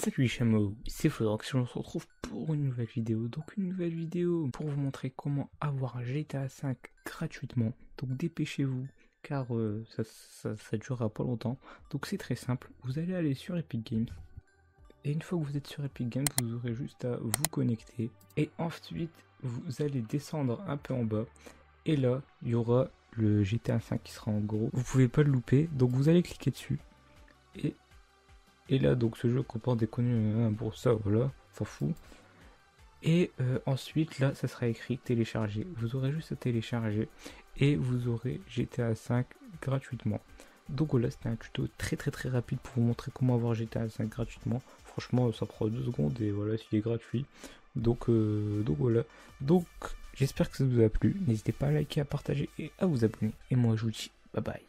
Salut les chameaux, c'est Flodox, on se retrouve pour une nouvelle vidéo. Donc une nouvelle vidéo pour vous montrer comment avoir GTA 5 gratuitement. Donc dépêchez-vous car euh, ça, ça, ça durera pas longtemps. Donc c'est très simple, vous allez aller sur Epic Games. Et une fois que vous êtes sur Epic Games, vous aurez juste à vous connecter. Et ensuite, vous allez descendre un peu en bas. Et là, il y aura le GTA 5 qui sera en gros. Vous pouvez pas le louper, donc vous allez cliquer dessus. Et et là, donc, ce jeu comporte des contenus. Hein, pour ça, voilà, s'en fout. Et euh, ensuite, là, ça sera écrit télécharger. Vous aurez juste à télécharger et vous aurez GTA 5 gratuitement. Donc voilà, c'était un tuto très très très rapide pour vous montrer comment avoir GTA 5 gratuitement. Franchement, ça prend deux secondes et voilà, s'il est gratuit. Donc, euh, donc voilà. Donc, j'espère que ça vous a plu. N'hésitez pas à liker, à partager et à vous abonner. Et moi, je vous dis bye bye.